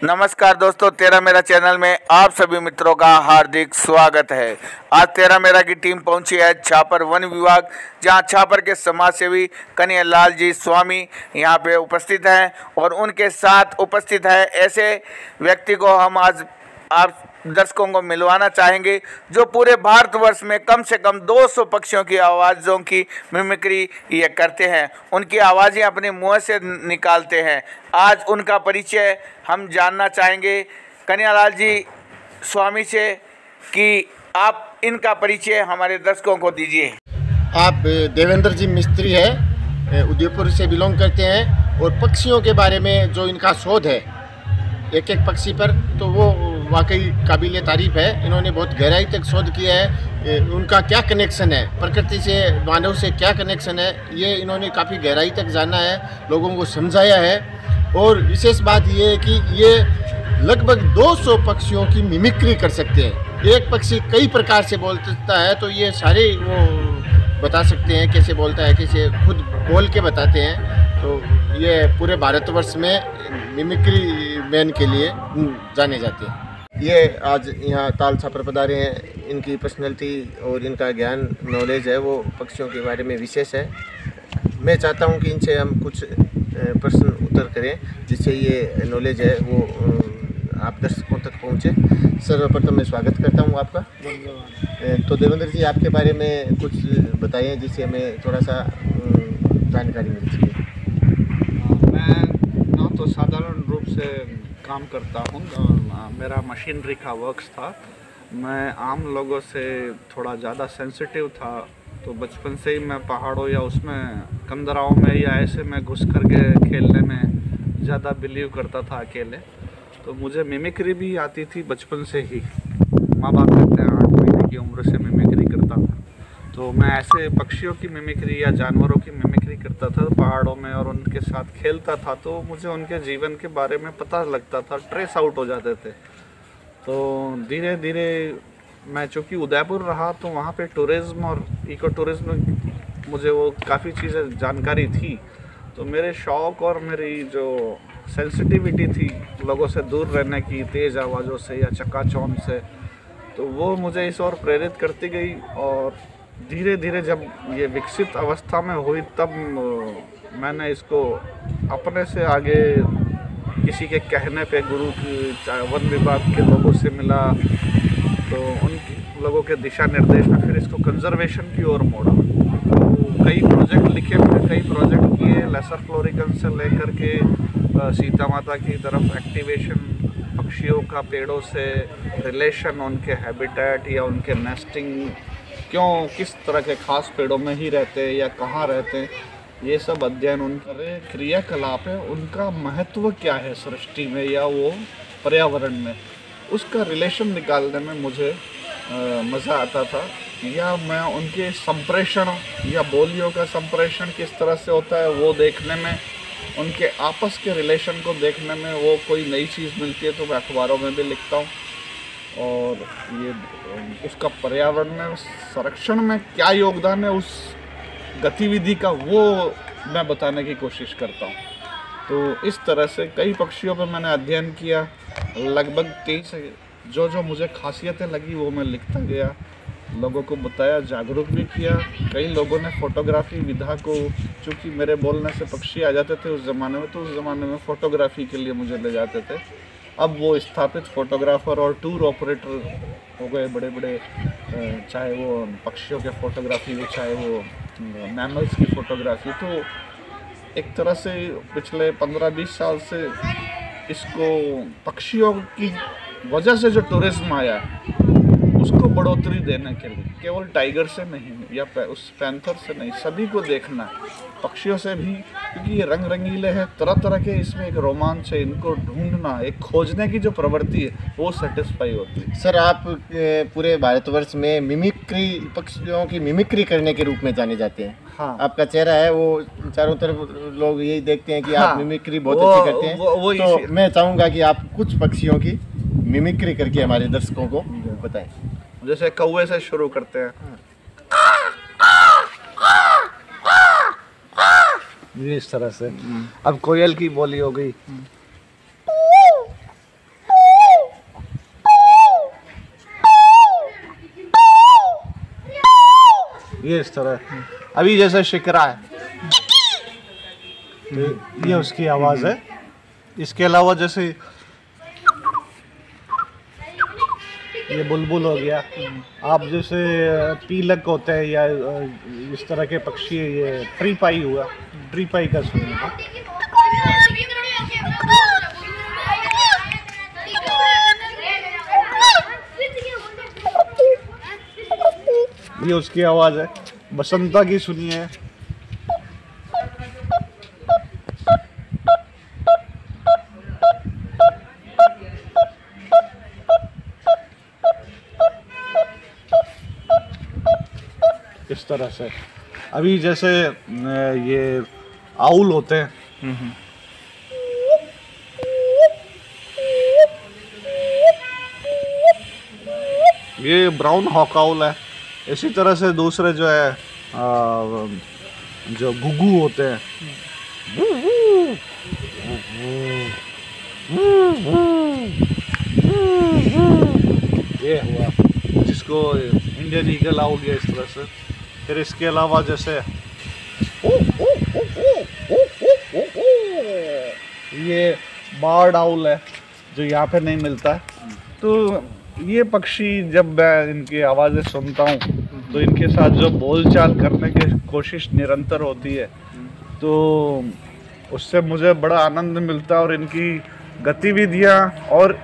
नमस्कार दोस्तों, तेरा मेरा चैनल में आप सभी मित्रों का हार्दिक स्वागत है। आज तेरा मेरा की टीम पहुँची है छापर वन विभाग, जहाँ छापर के समाज सेवी कन्हैयालाल जी स्वामी यहाँ पे उपस्थित हैं और उनके साथ उपस्थित है ऐसे व्यक्ति को हम आज आप दर्शकों को मिलवाना चाहेंगे, जो पूरे भारतवर्ष में कम से कम 200 पक्षियों की आवाज़ों की मिमिक्री ये करते हैं। उनकी आवाज़ें अपने मुँह से निकालते हैं। आज उनका परिचय हम जानना चाहेंगे। कन्यालाल जी, स्वामी से कि आप इनका परिचय हमारे दर्शकों को दीजिए। आप, देवेंद्र जी मिस्त्री है, उदयपुर से बिलोंग करते हैं और पक्षियों के बारे में जो इनका शोध है एक एक पक्षी पर तो वो वाकई काबिल तारीफ़ है। इन्होंने बहुत गहराई तक शोध किया है। उनका क्या कनेक्शन है? प्रकृति से, मानव से क्या कनेक्शन है? ये इन्होंने काफ़ी गहराई तक जाना है, लोगों को समझाया है। और विशेष बात ये है कि ये लगभग 200 पक्षियों की मिमिक्री कर सकते हैं। एक पक्षी कई प्रकार से बोलता है तो ये सारे वो बता सकते हैं, कैसे बोलता है, कैसे खुद बोल के बताते हैं। तो ये पूरे भारतवर्ष में मिमिक्री मैन के लिए जाने जाते हैं। ये आज यहाँ ताल छापर पधारे हैं। इनकी पर्सनैलिटी और इनका ज्ञान नॉलेज है, वो पक्षियों के बारे में विशेष है। मैं चाहता हूँ कि इनसे हम कुछ प्रश्न उत्तर करें, जिससे ये नॉलेज है, वो आप दर्शकों तक पहुँचे। सर्वप्रथम मैं स्वागत करता हूँ आपका। तो देवेंद्र जी, आपके बारे में कुछ बताइए, जिससे हमें थोड़ा सा जानकारी मिल सके। मैं ना तो साधारण रूप से काम करता हूँ। मेरा मशीनरी का वर्क्स था। मैं आम लोगों से थोड़ा ज़्यादा सेंसिटिव था। तो बचपन से ही मैं पहाड़ों या उसमें कंदराओं में या ऐसे में घुस कर के खेलने में ज़्यादा बिलीव करता था अकेले। तो मुझे मिमिक्री भी आती थी बचपन से ही। माँ बाप कहते हैं, आठ महीने की उम्र से मिमिक्री करता था। तो मैं ऐसे पक्षियों की मिमिक्री या जानवरों की मिमिक्री करता था, पहाड़ों में और उनके साथ खेलता था तो मुझे उनके जीवन के बारे में पता लगता था ट्रेस आउट हो जाते थे। तो धीरे धीरे मैं चूँकि उदयपुर रहा तो वहाँ पे टूरिज़्म और इको टूरिज़्म मुझे वो काफ़ी चीज़ें जानकारी थी। तो मेरे शौक़ और मेरी जो सेंसिटिविटी थी, लोगों से दूर रहने की, तेज़ आवाज़ों से या चकाचौंध से तो वो मुझे इस ओर प्रेरित करती गई और धीरे धीरे जब ये विकसित अवस्था में हुई, तब मैंने इसको अपने से आगे किसी के कहने पे, गुरु की चाहे वन विभाग के लोगों से मिला तो उन लोगों के दिशा निर्देश में फिर इसको कंजर्वेशन की ओर मोड़ा। तो कई प्रोजेक्ट लिखे, मैंने कई प्रोजेक्ट किए लेसर फ्लोरिकल से लेकर के सीता माता की तरफ़ एक्टिवेशन पक्षियों का पेड़ों से रिलेशन उनके हैबिटेट या उनके नेस्टिंग क्यों, किस तरह के खास पेड़ों में ही रहते हैं या कहाँ रहते हैं? ये सब अध्ययन उन उनके क्रियाकलाप है, उनका महत्व क्या है सृष्टि में या वो पर्यावरण में? उसका रिलेशन निकालने में मुझे मज़ा आता था। या मैं उनके संप्रेषण, या बोलियों का संप्रेषण किस तरह से होता है, वो देखने में, उनके आपस के रिलेशन को देखने में वो कोई नई चीज़ मिलती है तो मैं अखबारों में भी लिखता हूँ। और ये उसका पर्यावरण में, संरक्षण में क्या योगदान है, उस गतिविधि का, वो मैं बताने की कोशिश करता हूँ। तो इस तरह से कई पक्षियों पर मैंने अध्ययन किया। लगभग तेईस, जो जो मुझे खासियतें लगी, वो मैं लिखता गया। लोगों को बताया, जागरूक भी किया। कई लोगों ने फोटोग्राफी विधा को, चूँकि मेरे बोलने से पक्षी आ जाते थे उस ज़माने में तो उस ज़माने में फ़ोटोग्राफी के लिए मुझे ले जाते थे। अब वो स्थापित फोटोग्राफर और टूर ऑपरेटर हो गए बड़े बड़े चाहे वो पक्षियों के फोटोग्राफी हो, चाहे वो मैमल्स की फ़ोटोग्राफी तो एक तरह से पिछले पंद्रह बीस साल से इसको पक्षियों की वजह से जो टूरिज़्म आया, उसको बढ़ोतरी देने के लिए, केवल टाइगर से नहीं या उस पैंथर से नहीं सभी को देखना है। पक्षियों से भी क्योंकि ये रंग रंगीले हैं तरह तरह के इसमें एक रोमांच है इनको ढूंढना एक खोजने की जो प्रवृत्ति है वो सेटिस्फाई होती है। सर आप पूरे भारतवर्ष में मिमिक्री पक्षियों की मिमिक्री करने के रूप में जाने जाते हैं। हाँ। आपका चेहरा है वो चारों तरफ़ लोग यही देखते हैं कि हाँ, आप मिमिक्री बहुत अच्छी करते हैं। वो, वो तो मैं चाहूँगा कि आप कुछ पक्षियों की मिमिक्री करके हमारे दर्शकों को बताएँ। जैसे कौए से शुरू करते हैं। इस तरह से। हम्म। अब कोयल की बोली हो गई। हम्म। ये इस तरह। अभी जैसे शिकरा है। तो ये उसकी आवाज़ है। इसके अलावा जैसे ये बुलबुल हो गया। आप जैसे पीलक होते हैं या इस तरह के पक्षी ये फ्री पाई हुआ। ट्री पाई का सुनिए ये उसकी आवाज़ है। बसंता की सुनिए। इस तरह से? अभी जैसे ये आउल होते हैं। ये ब्राउन हॉक आउल है। इसी तरह से दूसरे जो है अ, जो गुगू होते हैं। ये हुआ। जिसको इंडियन ईगल आओ गया इस तरह से। फिर इसके अलावा जैसे ये बार्ड आउल है, जो यहाँ पे नहीं मिलता है। तो ये पक्षी जब मैं इनकी आवाज़ें सुनता हूँ तो इनके साथ जो बोलचाल करने की कोशिश निरंतर होती है तो उससे मुझे बड़ा आनंद मिलता है और इनकी गतिविधियाँ और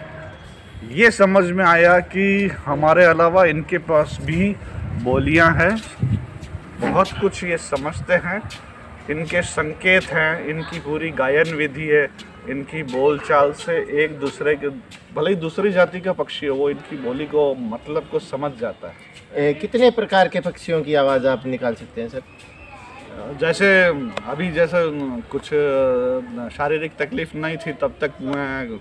ये समझ में आया कि हमारे अलावा इनके पास भी बोलियाँ हैं। बहुत कुछ ये समझते हैं। इनके संकेत हैं इनकी पूरी गायन विधि है इनकी बोलचाल से एक दूसरे के भले ही दूसरी जाति का पक्षी हो वो इनकी बोली को मतलब को समझ जाता है। ए, कितने प्रकार के पक्षियों की आवाज़ आप निकाल सकते हैं सर? जैसे अभी जैसे कुछ शारीरिक तकलीफ़ नहीं थी तब तक मैं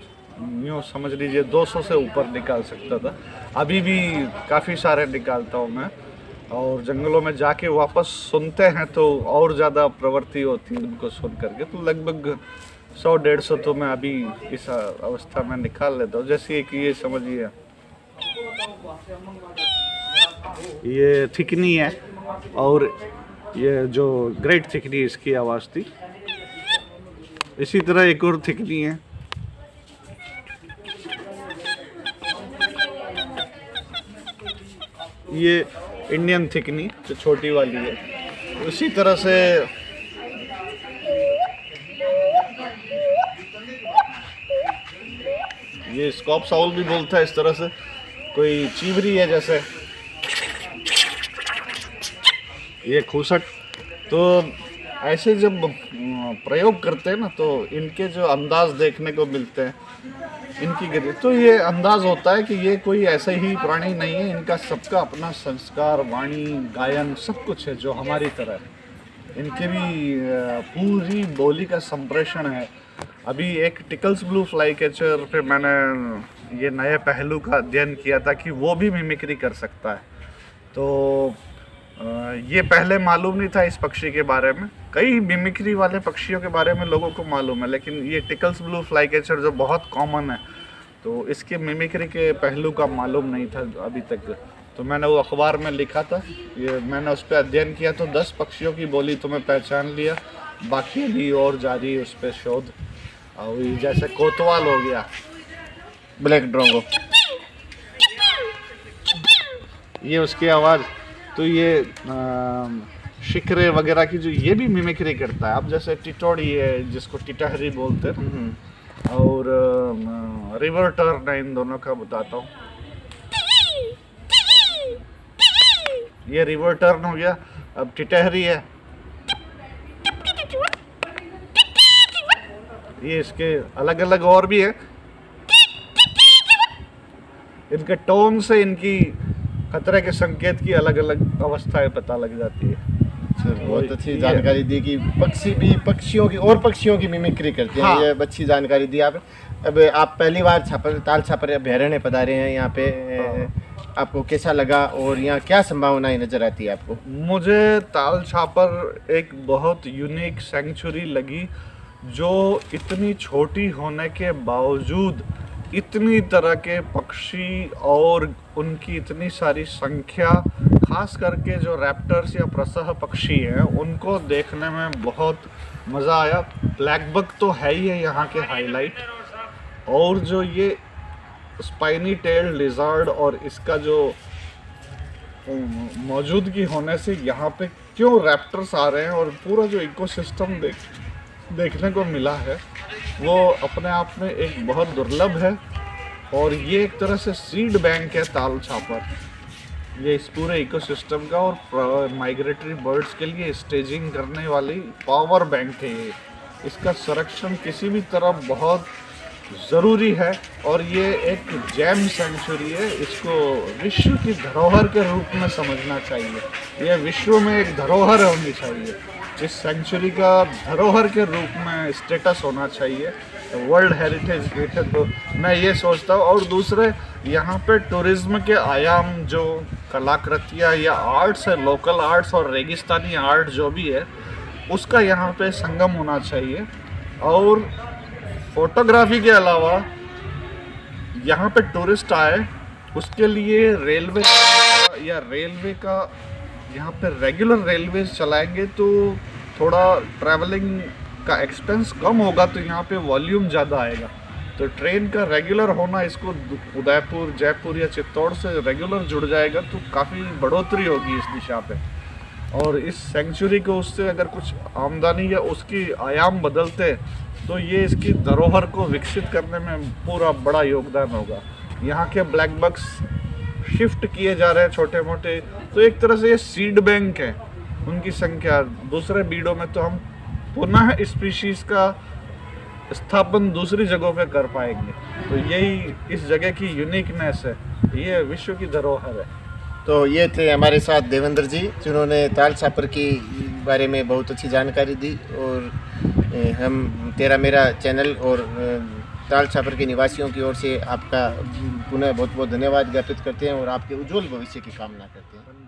यूँ समझ लीजिए 200 से ऊपर निकाल सकता था। अभी भी काफ़ी सारे निकालता हूँ मैं। और जंगलों में जाके वापस सुनते हैं तो और ज़्यादा प्रवृत्ति होती है उनको सुन करके। तो लगभग सौ डेढ़ सौ तो मैं अभी इस अवस्था में निकाल लेता हूँ। जैसे कि ये समझिए। ये थिकनी है और ये जो ग्रेट थिकनी इसकी आवाज़ थी। इसी तरह एक और थिकनी है। ये इंडियन थिकनी जो छोटी वाली है। उसी तरह से ये स्कॉप साउल भी बोलता है इस तरह से। कोई चीवरी है जैसे। ये खूसट। तो ऐसे जब प्रयोग करते हैं ना तो इनके जो अंदाज देखने को मिलते हैं, इनकी गति तो ये अंदाज होता है कि ये कोई ऐसे ही प्राणी नहीं है, इनका सबका अपना संस्कार, वाणी, गायन, सब कुछ है जो हमारी तरह है। इनके भी पूरी बोली का संप्रेषण है। अभी एक टिकल्स ब्लू फ्लाई कैचर पे मैंने, ये नए पहलू का अध्ययन किया था कि वो भी मिमिक्री कर सकता है। तो ये पहले मालूम नहीं था इस पक्षी के बारे में। कई मिमिक्री वाले पक्षियों के बारे में लोगों को मालूम है, लेकिन ये टिकल्स ब्लू फ्लाई कैचर जो बहुत कॉमन है तो इसके मिमिक्री के पहलू का मालूम नहीं था अभी तक। तो मैंने वो अखबार में लिखा था, ये मैंने उस पर अध्ययन किया तो दस पक्षियों की बोली तो मैं पहचान लिया, बाकी भी और जारी उस पर शोध। और जैसे कोतवाल हो गया ब्लैक ड्रोंगो ये उसकी आवाज़। तो ये शिकरे वगैरह की जो ये भी मिमिक्री करता है। अब जैसे टिटोड़ी है जिसको टिटहरी बोलते हैं। और रिवर टर्न है इन दोनों का बताता हूँ। ये रिवर टर्न हो गया। अब टिटहरी है। ये इसके अलग अलग और भी है। इनके टोन से इनकी खतरे के संकेत की अलग अलग अवस्थाएँ पता लग जाती है। सर बहुत अच्छी जानकारी दी कि पक्षी भी पक्षियों की और पक्षियों की मिमिक्री करते हैं। हाँ। ये अच्छी जानकारी दी आप अब आप पहली बार छापर ताल छापर अभ्यारण्य पधारे हैं यहाँ पे आपको कैसा लगा और यहाँ क्या संभावनाएँ नज़र आती है आपको? मुझे ताल छापर एक बहुत यूनिक सेंचुरी लगी जो इतनी छोटी होने के बावजूद इतनी तरह के पक्षी और उनकी इतनी सारी संख्या, खास करके जो रैप्टर्स या प्रसह पक्षी हैं, उनको देखने में बहुत मज़ा आया। ब्लैक बक तो है ही है यहाँ के हाईलाइट और जो ये स्पाइनी टेल लिजार्ड और इसका जो मौजूदगी होने से यहाँ पे क्यों रैप्टर्स आ रहे हैं और पूरा जो इकोसिस्टम देख, देखने को मिला है। वो अपने आप में एक बहुत दुर्लभ है और ये एक तरह से सीड बैंक है ताल छापर ये इस पूरे इकोसिस्टम का और माइग्रेटरी बर्ड्स के लिए स्टेजिंग करने वाली पावर बैंक है ये। इसका संरक्षण किसी भी तरह बहुत ज़रूरी है और ये एक जैम सेंचुरी है। इसको विश्व की धरोहर के रूप में समझना चाहिए। यह विश्व में एक धरोहर होनी चाहिए। इस सेंचुरी का धरोहर के रूप में स्टेटस होना चाहिए वर्ल्ड हेरिटेज गेट है। तो मैं ये सोचता हूँ, और दूसरे, यहाँ पे टूरिज़्म के आयाम जो कलाकृतियाँ या आर्ट्स है लोकल आर्ट्स और रेगिस्तानी आर्ट जो भी है, उसका यहाँ पे संगम होना चाहिए। और फोटोग्राफी के अलावा, यहाँ पे टूरिस्ट आए, उसके लिए रेलवे या रेलवे का, यहाँ पे रेगुलर रेलवे चलाएँगे तो थोड़ा ट्रैवलिंग का एक्सपेंस कम होगा तो यहाँ पे वॉल्यूम ज़्यादा आएगा। तो ट्रेन का रेगुलर होना इसको उदयपुर, जयपुर या चित्तौड़ से रेगुलर जुड़ जाएगा तो काफ़ी बढ़ोतरी होगी इस दिशा पे। और इस सेंचुरी को उससे अगर कुछ आमदनी या उसकी आयाम बदलते तो ये इसकी धरोहर को विकसित करने में पूरा बड़ा योगदान होगा। यहाँ के ब्लैक बक्स शिफ्ट किए जा रहे हैं छोटे मोटे तो एक तरह से ये सीड बैंक है। उनकी संख्या दूसरे बीडों में तो हम पुनः स्पीशीज का स्थापन दूसरी जगहों पे कर पाएँगे। तो यही इस जगह की यूनिकनेस है। ये विश्व की धरोहर है। तो ये थे हमारे साथ देवेंद्र जी, जिन्होंने ताल छापर की बारे में बहुत अच्छी जानकारी दी। और हम तेरा मेरा चैनल और ताल छापर के निवासियों की ओर से आपका पुनः बहुत बहुत धन्यवाद ज्ञापित करते हैं और आपके उज्जवल भविष्य की कामना करते हैं।